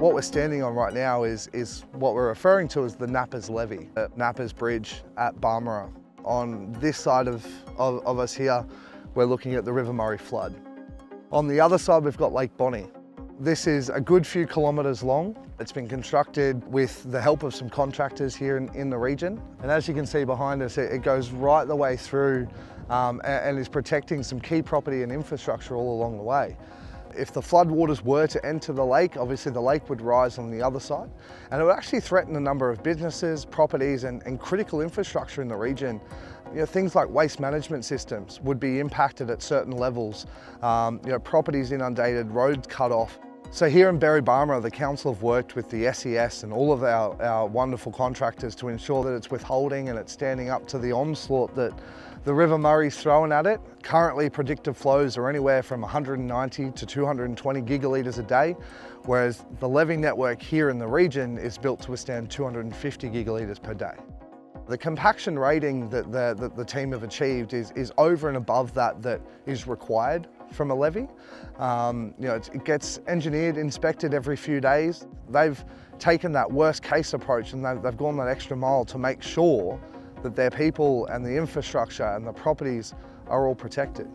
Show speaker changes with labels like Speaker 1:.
Speaker 1: What we're standing on right now is, is what we're referring to as the Nappers Levee at Nappers Bridge at Barmera. On this side of, of, of us here, we're looking at the River Murray flood. On the other side, we've got Lake Bonney. This is a good few kilometres long. It's been constructed with the help of some contractors here in, in the region. And as you can see behind us, it, it goes right the way through um, and, and is protecting some key property and infrastructure all along the way. If the floodwaters were to enter the lake, obviously the lake would rise on the other side and it would actually threaten a number of businesses, properties and, and critical infrastructure in the region. You know, things like waste management systems would be impacted at certain levels. Um, you know, properties inundated, roads cut off. So here in Berri Barmera, the council have worked with the SES and all of our, our wonderful contractors to ensure that it's withholding and it's standing up to the onslaught that the River Murray's throwing at it. Currently predicted flows are anywhere from 190 to 220 gigalitres a day, whereas the levee network here in the region is built to withstand 250 gigalitres per day. The compaction rating that the, that the team have achieved is, is over and above that that is required from a levee. Um, you know, it gets engineered, inspected every few days. They've taken that worst case approach and they've, they've gone that extra mile to make sure that their people and the infrastructure and the properties are all protected.